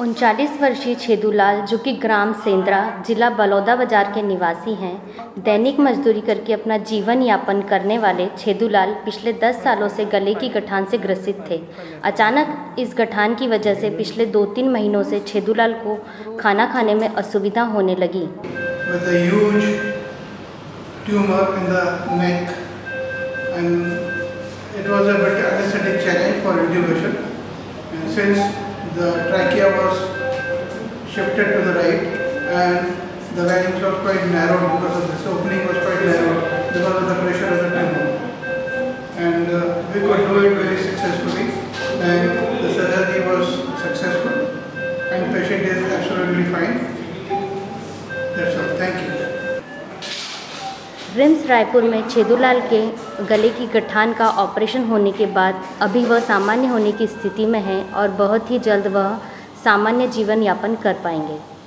उनचालीस वर्षीय छेदूलाल, जो कि ग्राम सेंद्रा, जिला बलौदा बाज़ार के निवासी हैं, दैनिक मजदूरी करके अपना जीवन यापन करने वाले छेदूलाल पिछले 10 सालों से गले की गठान से ग्रसित थे। अचानक इस गठान की वजह से पिछले दो तीन महीनों से छेदूलाल को खाना खाने में असुविधा होने लगी। The shifted to the right and the larynx was quite narrow because of this opening was quite narrow because of the pressure of the tumor. And uh, we could do it very successfully and the surgery was successful and patient is absolutely fine. That's all. Thank you. RIMS Raipur में छेदूलाल के गले की गठान का operation होने के बाद अभी वह सामान्य होने की स्थिति में है और बहुत ही जल्द वह सामान्य जीवन यापन कर पाएँगे।